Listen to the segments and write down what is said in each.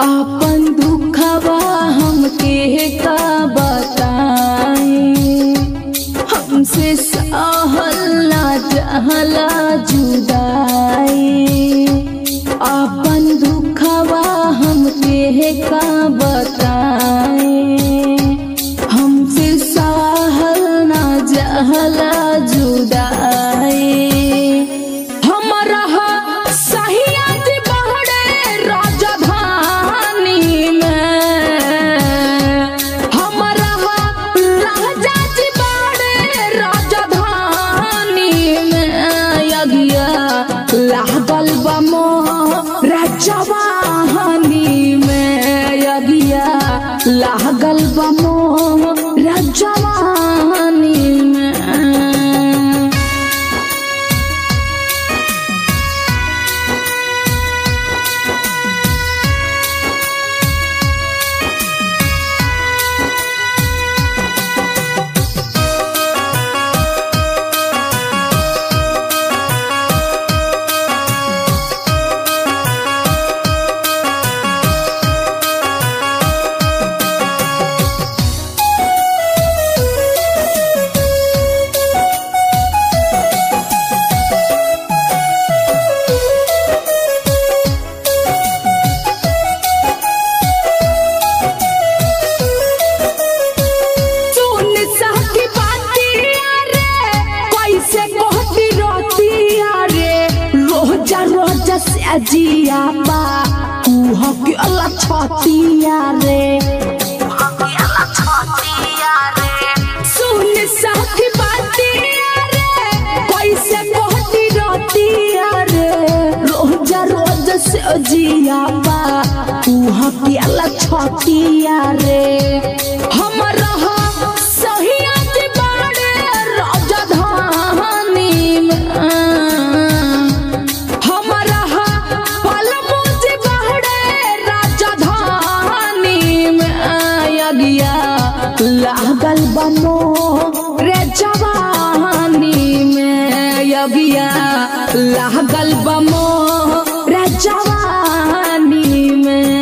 आपन दुखवा हमके का बताए? हमसे सहला जहला जुदाई आपन दुखवा हमके का बताए? हमसे सहला जहला बा में यगिया लागल बा अजिया बा के अल्लाह छतिया रे सुन साथी बातिया रे कैसे कहती रहतिया रे रोजा रोजा से अजिया बा के अल्लाह छतिया रे हमरा सहिया लागल बमो रे जवानी में अबिया लागल बमो रे जवानी में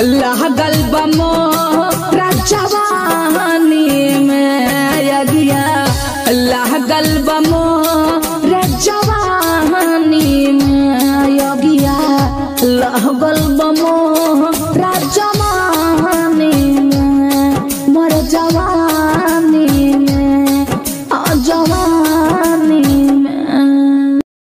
La hagal vamos, rachada.